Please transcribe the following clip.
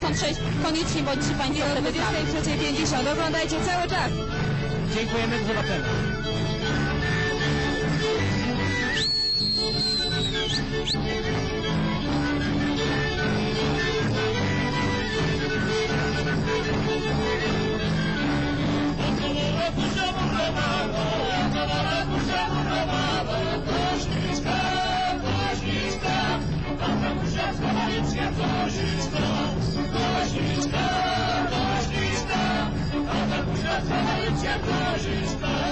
56, koniecznie bądźcie Państwo wtedy tam. 23.50. Oglądajcie cały czas. Dziękujemy, do zobaczenia. Koziczka, koziczka, Za życie Bożysz